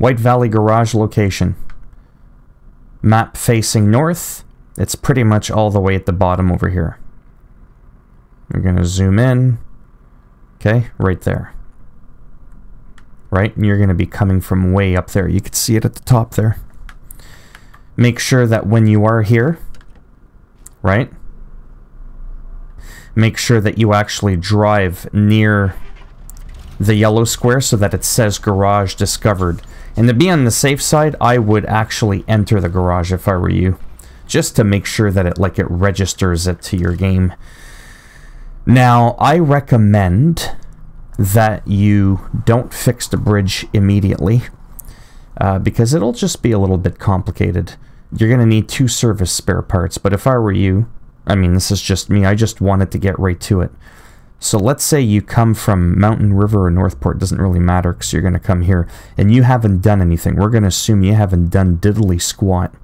White Valley Garage location. Map facing north. It's pretty much all the way at the bottom over here. We're going to zoom in. Okay, right there. Right, and you're going to be coming from way up there. You can see it at the top there. Make sure that when you are here, right, make sure that you actually drive near the yellow square so that it says garage discovered. And to be on the safe side, I would actually enter the garage if I were you. Just to make sure that it like it registers it to your game. Now, I recommend that you don't fix the bridge immediately uh, because it'll just be a little bit complicated. You're going to need two service spare parts, but if I were you, I mean, this is just me, I just wanted to get right to it. So let's say you come from Mountain River or Northport, doesn't really matter because you're going to come here, and you haven't done anything. We're going to assume you haven't done diddly squat.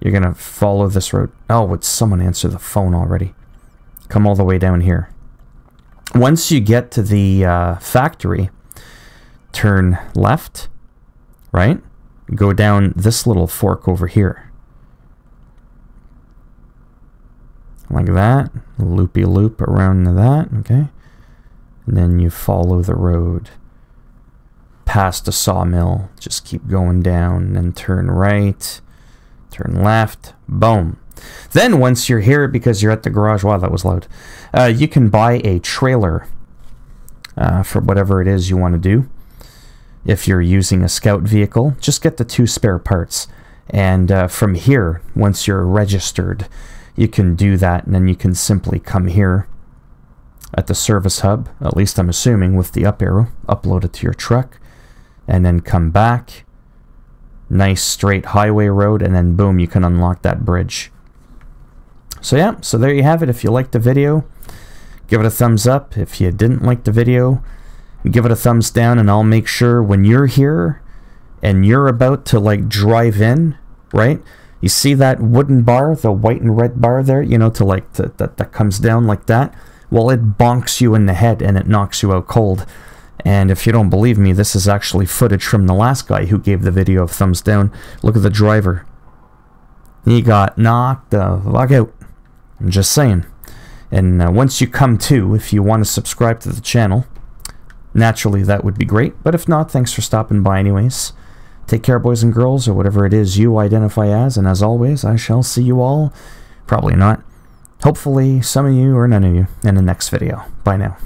You're going to follow this road. Oh, would someone answer the phone already? Come all the way down here. Once you get to the uh, factory, turn left, right? Go down this little fork over here. Like that. Loopy loop around that, okay? And then you follow the road past a sawmill. Just keep going down and turn right, turn left, boom. Then once you're here, because you're at the garage, wow, that was loud, uh, you can buy a trailer uh, for whatever it is you want to do. If you're using a scout vehicle, just get the two spare parts. And uh, from here, once you're registered, you can do that, and then you can simply come here at the service hub, at least I'm assuming, with the up arrow, upload it to your truck, and then come back. Nice straight highway road, and then boom, you can unlock that bridge. So yeah, so there you have it. If you liked the video, give it a thumbs up. If you didn't like the video, give it a thumbs down, and I'll make sure when you're here and you're about to like drive in, right? You see that wooden bar, the white and red bar there, you know, to like to, that that comes down like that. Well, it bonks you in the head and it knocks you out cold. And if you don't believe me, this is actually footage from the last guy who gave the video of thumbs down. Look at the driver. He got knocked the fuck out. I'm just saying. And uh, once you come to, if you want to subscribe to the channel, naturally that would be great. But if not, thanks for stopping by anyways. Take care, boys and girls, or whatever it is you identify as. And as always, I shall see you all, probably not, hopefully some of you or none of you, in the next video. Bye now.